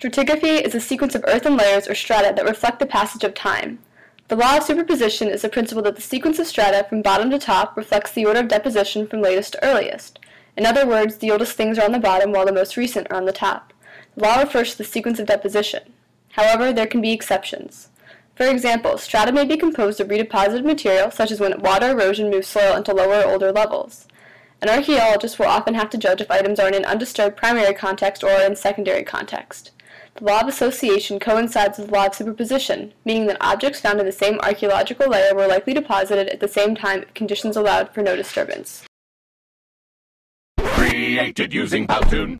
Stratigraphy is a sequence of earthen layers or strata that reflect the passage of time. The law of superposition is the principle that the sequence of strata from bottom to top reflects the order of deposition from latest to earliest. In other words, the oldest things are on the bottom while the most recent are on the top. The law refers to the sequence of deposition. However, there can be exceptions. For example, strata may be composed of redeposited material, such as when water erosion moves soil into lower or older levels. An archaeologist will often have to judge if items are in an undisturbed primary context or in secondary context. The law of association coincides with the law of superposition, meaning that objects found in the same archaeological layer were likely deposited at the same time if conditions allowed for no disturbance. Created using Powtoon.